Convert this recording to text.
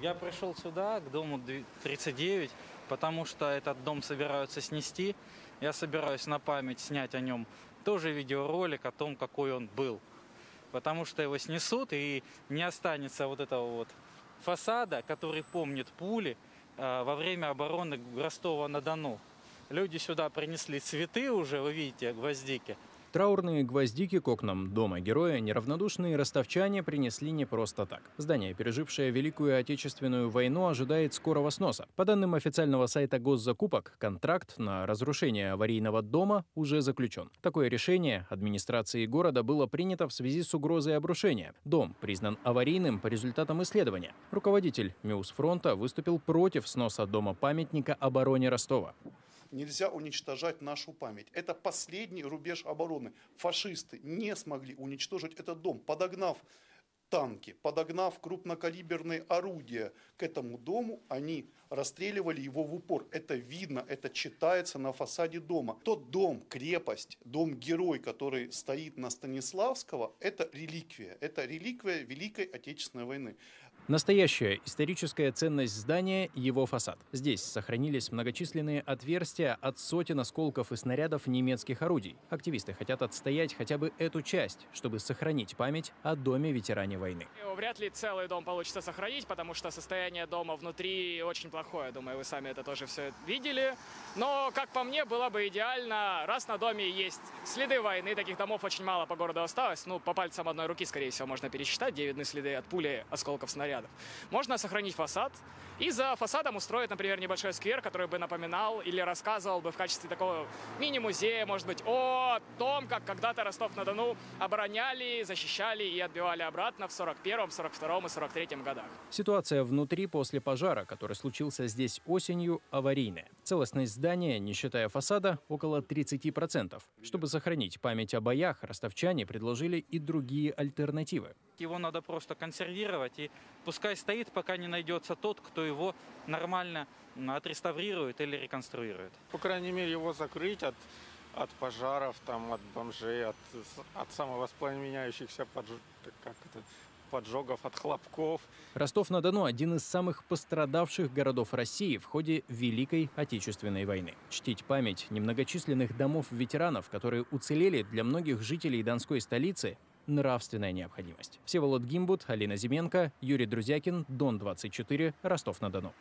Я пришел сюда, к дому дви- 39, потому что этот дом собираются снести. Я собираюсь на память снять о нем тоже видеоролик о том, какой он был. Потому что его снесут и не останется вот этого вот фасада, который помнит пули э, во время обороны Ростова-на-Дону. Люди сюда принесли цветы уже, вы видите, гвоздики. Траурные гвоздики к окнам дома героя неравнодушные ростовчане принесли не просто так. Здание, пережившее Великую Отечественную войну, ожидает скорого сноса. По данным официального сайта госзакупок, контракт на разрушение аварийного дома уже заключен. Такое решение администрации города было принято в связи с угрозой обрушения. Дом признан аварийным по результатам исследования. Руководитель Мюсфронта выступил против сноса дома-памятника обороне Ростова. Нельзя уничтожать нашу память. Это последний рубеж обороны. Фашисты не смогли уничтожить этот дом, подогнав танки, подогнав крупнокалиберные орудия к этому дому, они расстреливали его в упор. Это видно, это читается на фасаде дома. Тот дом, крепость, дом-герой, который стоит на Станиславского, это реликвия. Это реликвия Великой Отечественной войны. Настоящая историческая ценность здания – его фасад. Здесь сохранились многочисленные отверстия от сотен осколков и снарядов немецких орудий. Активисты хотят отстоять хотя бы эту часть, чтобы сохранить память о доме ветеране войны. Вряд ли целый дом получится сохранить, потому что состояние дома внутри очень плохое. Думаю, вы сами это тоже все видели. Но, как по мне, было бы идеально, раз на доме есть следы войны, таких домов очень мало по городу осталось. Ну, по пальцам одной руки, скорее всего, можно пересчитать, где следы от пули осколков снарядов. Можно сохранить фасад и за фасадом устроить, например, небольшой сквер, который бы напоминал или рассказывал бы в качестве такого мини-музея, может быть, о том, как когда-то Ростов-на-Дону обороняли, защищали и отбивали обратно в 41-м, 42-м и 43-м годах. Ситуация внутри после пожара, который случился здесь осенью, аварийная. Целостность здания, не считая фасада, около 30%. Чтобы сохранить память о боях, ростовчане предложили и другие альтернативы. Его надо просто консервировать и пускай стоит, пока не найдется тот, кто его нормально отреставрирует или реконструирует. По крайней мере, его закрыть от, от пожаров, там, от бомжей, от, от самовоспламеняющихся подж... как это, поджогов, от хлопков. Ростов-на-Дону – один из самых пострадавших городов России в ходе Великой Отечественной войны. Чтить память немногочисленных домов ветеранов, которые уцелели для многих жителей Донской столицы – нравственная необходимость. Всеволод Гимбут, Алина Зименко, Юрий Друзякин, Дон-24, Ростов-на-Дону.